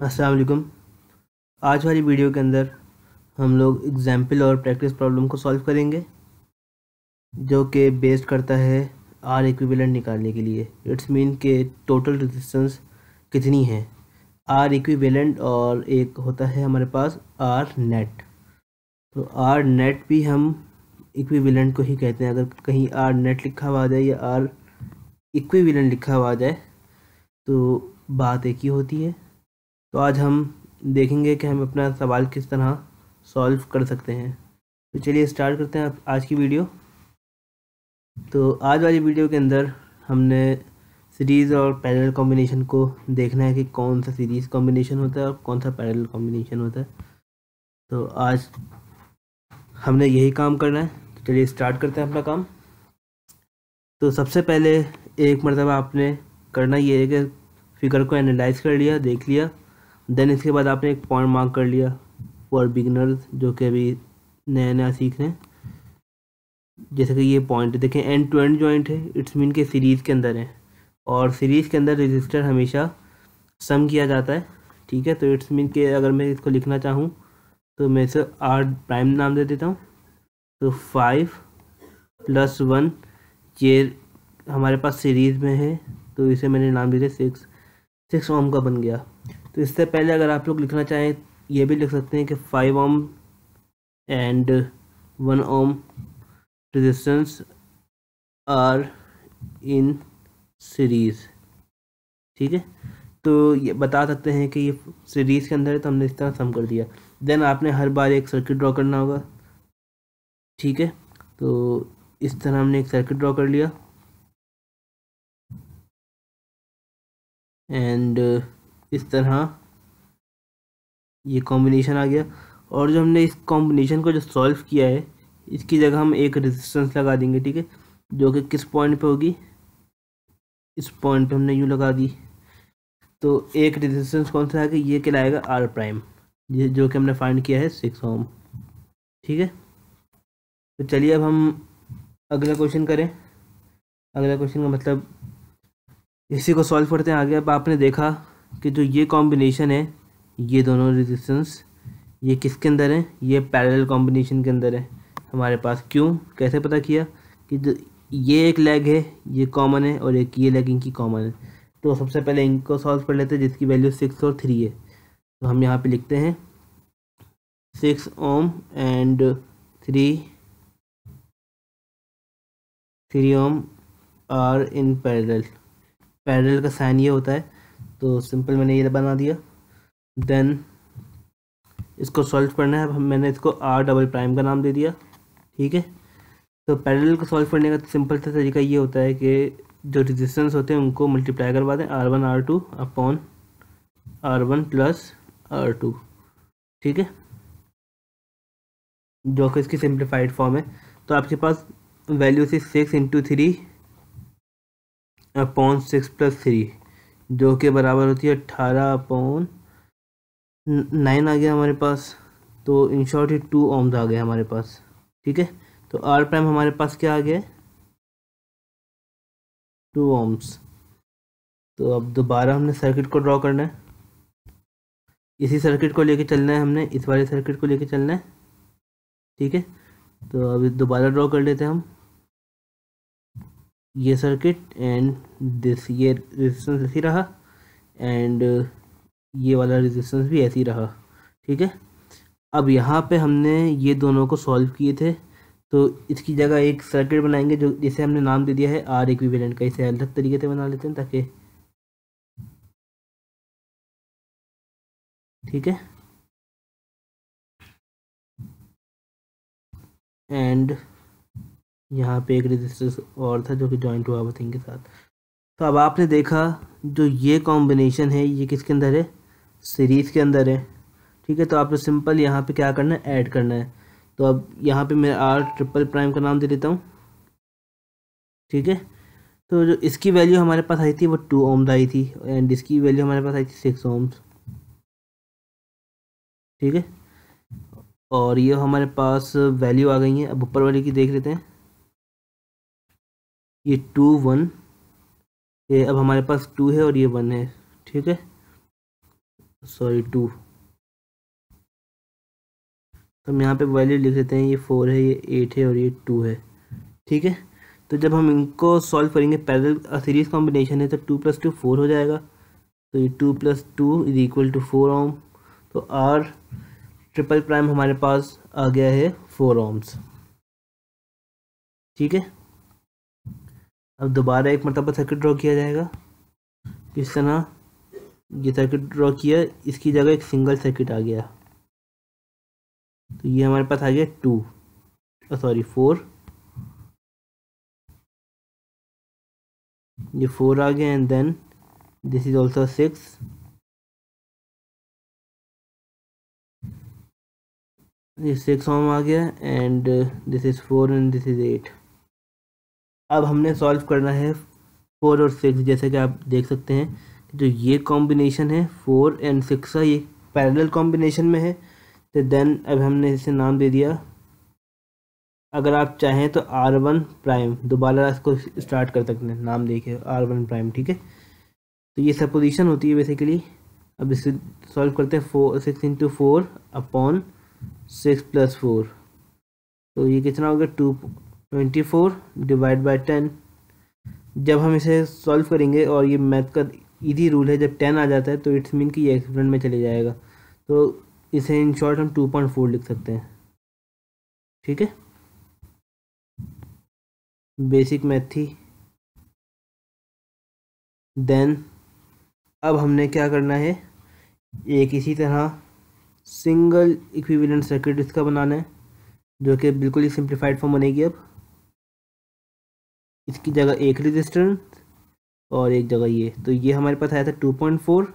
अस्सलाम वालेकुम। आज वाली वीडियो के अंदर हम लोग एग्ज़ाम्पल और प्रैक्टिस प्रॉब्लम को सॉल्व करेंगे, जो कि बेस्ड करता है आर इक्विवेलेंट निकालने के लिए। इट्स मीन के टोटल रेजिस्टेंस कितनी है? आर इक्विवेलेंट और एक होता है हमारे पास आर नेट तो आर नेट भी हम इक्विवेलेंट को ही कहते हैं। अगर कहीं आर नेट लिखा हुआ जाए या आर इक्विवेलेंट लिखा हुआ जाए तो बात एक ही होती है। तो आज हम देखेंगे कि हम अपना सवाल किस तरह सॉल्व कर सकते हैं। तो चलिए स्टार्ट करते हैं आज की वीडियो। तो आज वाली वीडियो के अंदर हमने सीरीज़ और पैरेलल कॉम्बिनेशन को देखना है कि कौन सा सीरीज़ कॉम्बिनेशन होता है और कौन सा पैरेलल कॉम्बिनेशन होता है। तो आज हमने यही काम करना है। तो चलिए स्टार्ट करते हैं अपना काम। तो सबसे पहले एक मरतबा आपने करना ये है कि फिगर को एनालाइज कर लिया, देख लिया। देन इसके बाद आपने एक पॉइंट मार्क कर लिया फॉर बिगनर्स जो कि अभी नया नया सीख रहे हैं। जैसे कि ये पॉइंट देखें एंड टू एंड जॉइंट है इट्स मीन के सीरीज़ के अंदर है। और सीरीज़ के अंदर रजिस्टर हमेशा सम किया जाता है, ठीक है? तो इट्स मीन के अगर मैं इसको लिखना चाहूँ तो मैं इसे आर प्राइम नाम दे देता हूँ। तो फाइव प्लस वन ये हमारे पास सीरीज़ में है तो इसे मैंने नाम दे दिया सिक्स सिक्स ओम का बन गया। तो इससे पहले अगर आप लोग लिखना चाहें, ये भी लिख सकते हैं कि five ohm and one ohm resistance are in series ठीक है? तो ये बता सकते हैं कि ये सीरीज़ के अंदर है तो हमने इस तरह सम कर दिया। देन आपने हर बार एक सर्किट ड्रॉ करना होगा। ठीक है? तो इस तरह हमने एक सर्किट ड्रॉ कर लिया। एंड इस तरह ये कॉम्बिनेशन आ गया। और जो हमने इस कॉम्बिनेशन को जो सॉल्व किया है, इसकी जगह हम एक रेजिस्टेंस लगा देंगे, ठीक है? जो कि किस पॉइंट पे होगी? इस पॉइंट पे हमने यूँ लगा दी। तो एक रेजिस्टेंस कौन सा कि ये कहलाएगा आर प्राइम ये जो कि हमने फाइंड किया है सिक्स ओम ठीक है? तो चलिए अब हम अगला क्वेश्चन करें। अगला क्वेश्चन का मतलब इसी को सॉल्व करते हैं आगे। अब आपने देखा कि जो ये कॉम्बिनेशन है, ये दोनों रेजिस्टेंस ये किसके अंदर है? ये पैरेलल कॉम्बिनेशन के अंदर है। हमारे पास क्यों? कैसे पता किया कि जो ये एक लेग है, ये कॉमन है और एक ये लेग इनकी कॉमन है। तो सबसे पहले इनको सॉल्व कर लेते हैं, जिसकी वैल्यू सिक्स और थ्री है। तो हम यहाँ पे लिखते हैं six ohm and three three ohm are in parallel parallel का साइन ये होता है तो सिंपल मैंने ये बना दिया। देन इसको सॉल्व करना है। मैंने इसको आर डबल प्राइम का नाम दे दिया, ठीक है? तो पैरेलल को सॉल्व करने का सिंपल सा तरीका ये होता है कि जो रेजिस्टेंस होते हैं, उनको मल्टीप्लाई करवा दें। R one R two upon R one plus R two ठीक है? जो कि इसकी सिंप्लीफाइड फॉर्म है। तो आपके पास वैल्यू से six into three upon six plus three, जो कि बराबर होती है अट्ठारह अपॉन नाइन आ गया हमारे पास तो इन शॉर्ट ही टू ओम्स आ गया हमारे पास, ठीक है? तो आर प्राइम हमारे पास क्या आ गया? टू ओम्स तो अब दोबारा हमने सर्किट को ड्रॉ करना है। इसी सर्किट को लेके चलना है हमने, इस वाले सर्किट को लेके चलना है, ठीक है? तो अभी दोबारा ड्रॉ कर लेते हैं हम। ये सर्किट एंड दिस ये रेजिस्टेंस ऐसी रहा एंड ये वाला रेजिस्टेंस भी ऐसी रहा, ठीक है? अब यहाँ पे हमने ये दोनों को सॉल्व किए थे तो इसकी जगह एक सर्किट बनाएँगे जो, जिसे हमने नाम दे दिया है आर इक्विवेलेंट का। इसे अलग तरीके से बना लेते हैं ताकि, ठीक है? एंड यहाँ पे एक रजिस्टर और था जो कि जॉइंट हुआ हुआ थिंग के साथ। तो अब आपने देखा जो ये कॉम्बिनेशन है, ये किसके अंदर है? सीरीज़ के अंदर है। ठीक है तो आपने सिंपल यहाँ पे क्या करना है? ऐड करना है। तो अब यहाँ पे मैं आर ट्रिपल प्राइम का नाम दे देता हूँ। ठीक है? तो जो इसकी वैल्यू हमारे पास आई थी वो टू ओम्स आई थी एंड इसकी वैल्यू हमारे पास आई थी सिक्स ओम्स ठीक है? और ये हमारे पास वैल्यू आ गई है। अब ऊपर वाली की देख लेते हैं। ये टू वन, ये अब हमारे पास टू है और ये वन है, ठीक है? Sorry two. तो हम यहाँ पे वैल्यू लिख देते हैं, ये फोर है, ये एट है और ये टू है, ठीक है? तो जब हम इनको सॉल्व करेंगे पैरल सीरीज़ कॉम्बिनेशन है तो टू प्लस टू फोर हो जाएगा। तो ये two plus two is equal to four ohm तो आर ट्रिपल प्राइम हमारे पास आ गया है फोर ओम्स ठीक है? अब दोबारा एक मरतबा सर्किट ड्रॉ किया जाएगा। इस तरह ये सर्किट ड्रॉ किया, इसकी जगह एक सिंगल सर्किट आ गया। तो ये हमारे पास आ गया टू सॉरी फोर ये फोर आ गया and then this is also six ये सिक्स ओम आ गया and this is four and this is eight अब हमने सॉल्व करना है फोर और सिक्स जैसे कि आप देख सकते हैं जो ये कॉम्बिनेशन है फोर एंड सिक्स का ये पैरेलल कॉम्बिनेशन में है तो देन अब हमने इसे नाम दे दिया। अगर आप चाहें तो आर वन प्राइम दोबारा इसको स्टार्ट कर सकते हैं। नाम देखिए आर वन प्राइम ठीक है? तो ये सपोजिशन होती है बेसिकली अब इसे सॉल्व करते हैं four six into four upon six plus four तो ये कितना हो गया? Two twenty four divide by ten. जब हम इसे सॉल्व करेंगे और ये मैथ का इजी रूल है, जब टेन आ जाता है तो इट्स मीन कि ये एक्सपेरिमेंट में चले जाएगा। तो इसे इन शॉर्ट हम टू पॉइंट फोर लिख सकते हैं। ठीक है? बेसिक मैथ थी। देन, अब हमने क्या करना है? एक इसी तरह सिंगल इक्विवेलेंट सर्किट इसका बनाना है, जो कि बिल्कुल ही सिंप्लीफाइड फॉर्म बनेगी अब। इसकी जगह एक रेजिस्टेंस और एक जगह ये। तो ये हमारे पास आया था two point four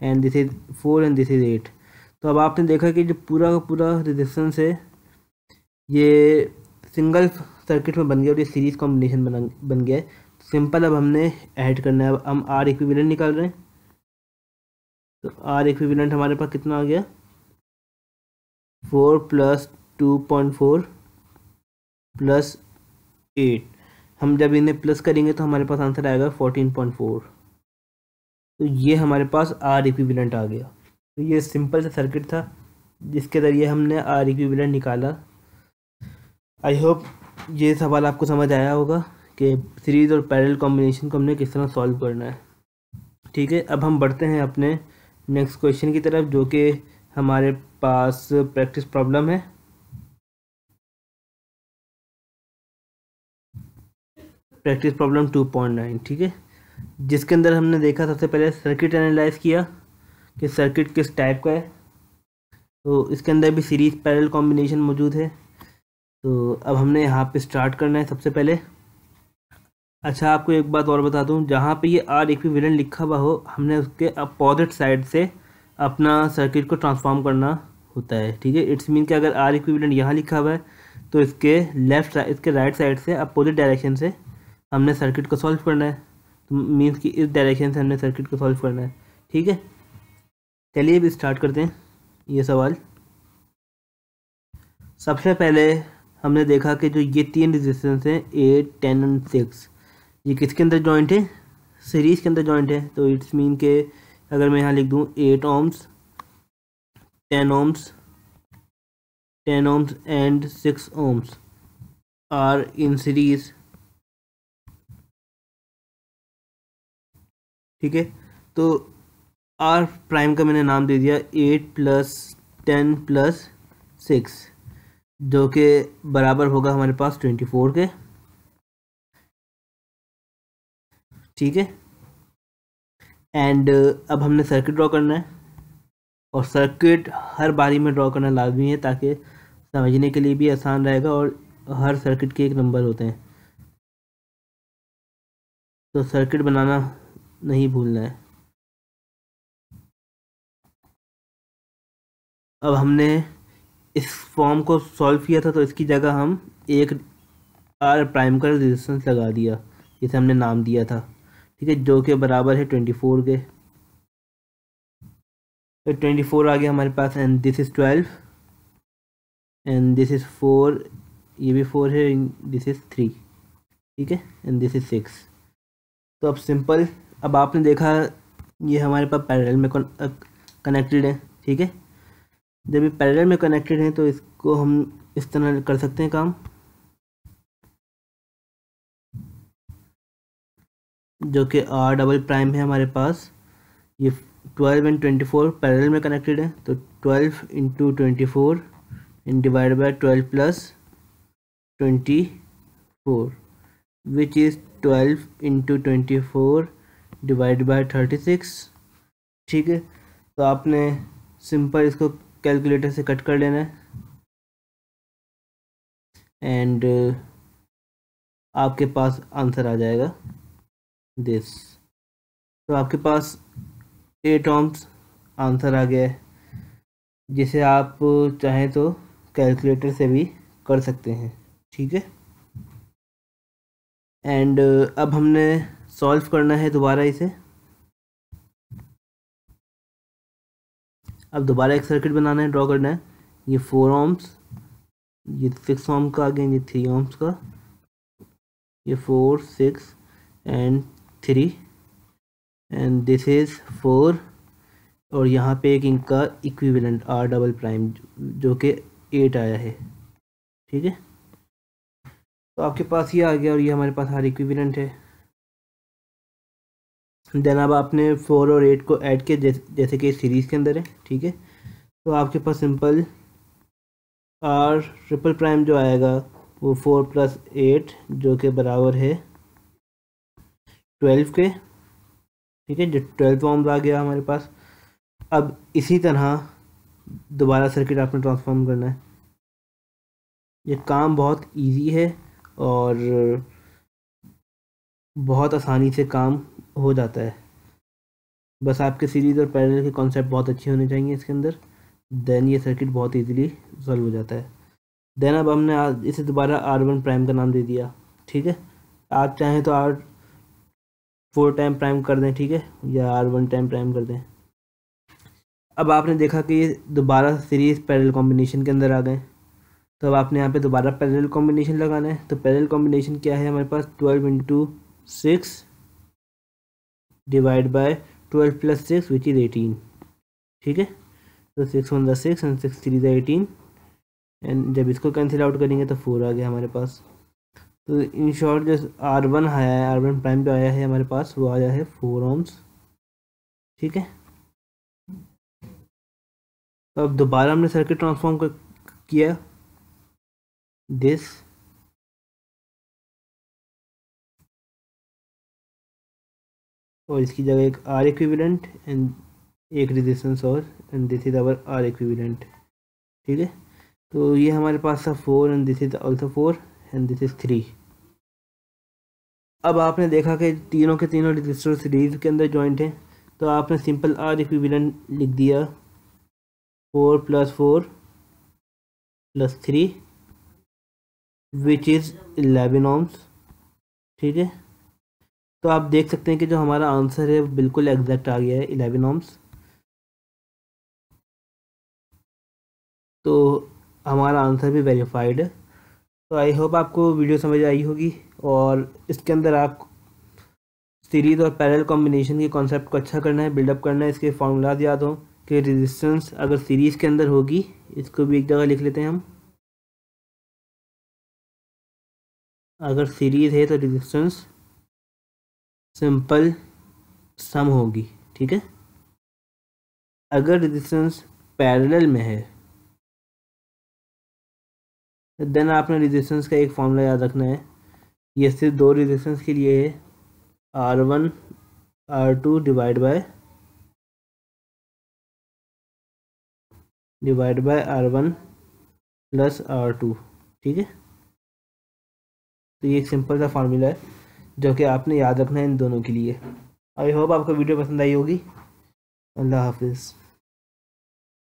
and this is four and this is eight तो अब आपने देखा कि जो पूरा का पूरा रेजिस्टेंस है, ये सिंगल सर्किट में बन गया और ये सीरीज़ कॉम्बिनेशन बन बन गया है। सिंपल अब हमने ऐड करना है। अब हम आर इक्विवेलेंट निकाल रहे हैं। तो आर इक्विवेलेंट हमारे पास कितना आ गया? Four plus two point four plus eight हम जब इन्हें प्लस करेंगे तो हमारे पास आंसर आएगा फोर्टीन पॉइंट फोर तो ये हमारे पास आर इक्विवेलेंट आ गया। तो ये सिंपल सा सर्किट था, जिसके ज़रिए हमने आर इक्विवेलेंट निकाला। आई होप ये सवाल आपको समझ आया होगा कि सीरीज़ और पैरेलल कॉम्बिनेशन को हमने किस तरह सॉल्व करना है। ठीक है, अब हम बढ़ते हैं अपने नेक्स्ट क्वेश्चन की तरफ़, जो कि हमारे पास प्रैक्टिस प्रॉब्लम है। Practice problem two point nine ठीक है? जिसके अंदर हमने देखा सबसे पहले सर्किट एनालाइज किया कि सर्किट किस टाइप का है। तो इसके अंदर भी सीरीज़ पैरेलल कॉम्बिनेशन मौजूद है। तो अब हमने यहाँ पे स्टार्ट करना है सबसे पहले। अच्छा आपको एक बात और बता दूँ, जहाँ पे ये आर इक्विवेलेंट लिखा हुआ हो, हमने उसके अपोजिट साइड से अपना सर्किट को ट्रांसफॉर्म करना होता है, ठीक है? इट्स मीन कि अगर आर इक्विवेलेंट यहाँ लिखा हुआ है तो इसके लेफ़्ट इसके राइट साइड से अपोजिट डायरेक्शन से हमने सर्किट को सॉल्व करना है। तो मीन्स कि इस डायरेक्शन से हमने सर्किट को सॉल्व करना है। ठीक है? चलिए अभी स्टार्ट करते हैं ये सवाल। सबसे पहले हमने देखा कि जो ये तीन रेजिस्टेंस हैं एट टेन एंड सिक्स ये किसके अंदर जॉइंट है? सीरीज़ के अंदर जॉइंट है। तो इट्स मीन के अगर मैं यहाँ लिख दूँ eight ohms ten ohms ten ohms and six ohms are in series ठीक है? तो आर प्राइम का मैंने नाम दे दिया eight plus ten plus six जो कि बराबर होगा हमारे पास ट्वेंटी फोर के। ठीक है? एंड अब हमने सर्किट ड्रॉ करना है। और सर्किट हर बारी में ड्रॉ करना लाजमी है, ताकि समझने के लिए भी आसान रहेगा और हर सर्किट के एक नंबर होते हैं। तो सर्किट बनाना नहीं भूलना है। अब हमने इस फॉर्म को सॉल्व किया था तो इसकी जगह हम एक आर प्राइम का रेजिस्टेंस लगा दिया, जिसे हमने नाम दिया था। ठीक है, जो कि बराबर है ट्वेंटी फोर के। तो ट्वेंटी फोर आ गया हमारे पास and this is twelve and this is four ये भी फोर है दिस इज़ थ्री ठीक है एंड दिस इज़ सिक्स तो अब सिंपल अब आपने देखा ये हमारे पास पैरेलल में कनेक्टेड है, ठीक है? जब ये पैरेलल में कनेक्टेड हैं तो इसको हम इस तरह कर सकते हैं काम। जो कि आर डबल प्राइम है हमारे पास। ये twelve and twenty four parallel में कनेक्टेड है तो twelve into twenty four in divide by twelve plus twenty four which is twelve into twenty four divide by thirty six, ठीक है? तो आपने सिंपल इसको कैलकुलेटर से कट कर लेना है। एंड आपके पास आंसर आ जाएगा दिस तो आपके पास एट ऑम्स आंसर आ गया है, जिसे आप चाहें तो कैलकुलेटर से भी कर सकते हैं, ठीक है? एंड अब हमने सॉल्व करना है दोबारा इसे। अब दोबारा एक सर्किट बनाना है, ड्रॉ करना है। ये फोर ओम्स ये सिक्स ओम का आ गया ये थ्री ओम्स का। ये four six and three and this is four और यहाँ पे एक इनका इक्विवेलेंट आर डबल प्राइम जो कि एट आया है। ठीक है? तो आपके पास ये आ गया और ये हमारे पास आर इक्विवेलेंट है। देन अब आपने फोर और एट को ऐड किया जैसे, जैसे कि सीरीज़ के अंदर है ठीक है? तो आपके पास सिंपल आर ट्रिपल प्राइम जो आएगा वो फोर प्लस एट जो कि बराबर है ट्वेल्व के ठीक है? जो ट्वेल्व फॉर्म आ गया हमारे पास। अब इसी तरह दोबारा सर्किट आपने ट्रांसफॉर्म करना है। ये काम बहुत इजी है और बहुत आसानी से काम हो जाता है। बस आपके सीरीज़ और पैरेलल के कॉन्सेप्ट बहुत अच्छे होने चाहिए इसके अंदर। देन ये सर्किट बहुत इजीली सॉल्व हो जाता है। देन अब हमने इसे दोबारा आर वन प्राइम का नाम दे दिया, ठीक है? आप चाहें तो आर फोर टाइम प्राइम कर दें, ठीक है? या आर वन टाइम प्राइम कर दें। अब आपने देखा कि ये दोबारा सीरीज़ पैरेलल कॉम्बिनेशन के अंदर आ गए। तो अब आपने यहाँ पे दोबारा पैरेलल कॉम्बिनेशन लगाना है। तो पैरेलल कॉम्बिनेशन क्या है? हमारे पास twelve into six divide by twelve plus six which is eighteen ठीक है? तो six one the six and six three the eighteen. And जब इसको कैंसिल आउट करेंगे तो फोर आ गया हमारे पास। तो इन शॉर्ट जो आर वन आया है आर वन प्राइम जो आया है हमारे पास, वो आया है फोर ओम्स ठीक है? अब दोबारा हमने सर्किट ट्रांसफॉर्म किया। दिस और इसकी जगह एक आर इक्विवेलेंट एंड एक रेजिस्टेंस और and this is our R equivalent ठीक है? तो ये हमारे पास था four and this is also four and this is three अब आपने देखा कि तीनों के तीनों रजिस्टर सीरीज़ के अंदर जॉइंट हैं तो आपने सिंपल आर इक्विवेलेंट लिख दिया। Four plus four plus three which is eleven ohms ठीक है? तो आप देख सकते हैं कि जो हमारा आंसर है बिल्कुल एग्जैक्ट आ गया है इलेवन ऑम्स तो हमारा आंसर भी वेरीफाइड है। तो आई होप आपको वीडियो समझ आई होगी और इसके अंदर आप सीरीज़ और पैरेलल कॉम्बिनेशन के कॉन्सेप्ट को अच्छा करना है बिल्डअप करना है, इसके फार्मूलाज याद हों कि रेजिस्टेंस अगर सीरीज़ के अंदर होगी, इसको भी एक जगह लिख लेते हैं हम। अगर सीरीज़ है तो रेजिस्टेंस सिंपल सम होगी, ठीक है? अगर रेजिस्टेंस पैरेलल में है देन आपने रेजिस्टेंस का एक फॉर्मूला याद रखना है। ये सिर्फ़ दो रेजिस्टेंस के लिए है। R one R two divide by divide by R one plus R two ठीक है? तो ये एक सिंपल सा फार्मूला है। जो कि आपने याद रखना है इन दोनों के लिए। आई होप आपको वीडियो पसंद आई होगी। अल्लाह हाफिज़।